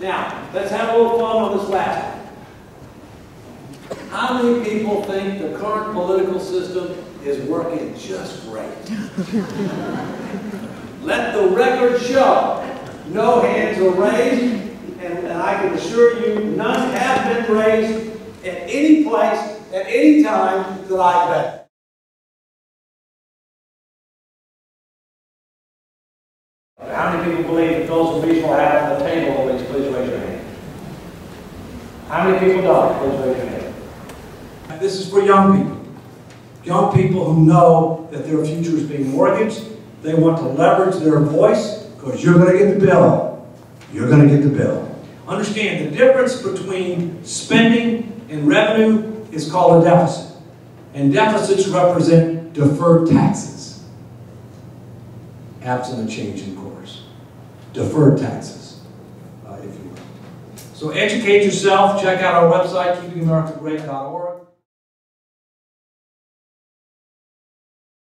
Now, let's have a little fun on this last one. How many people think the current political system is working just great? Let the record show, no hands are raised, and, and I can assure you, none have been raised at any place, at any time that I've been. How many people believe that those Beach will have the table limits? Please raise your hand. How many people don't? Please raise your hand. This is for young people. Young people who know that their future is being mortgaged. They want to leverage their voice because you're going to get the bill. You're going to get the bill. Understand the difference between spending and revenue is called a deficit. And deficits represent deferred taxes. Absent a change in course. Deferred taxes, uh, if you will. So educate yourself. Check out our website, keepingamericagreat.org.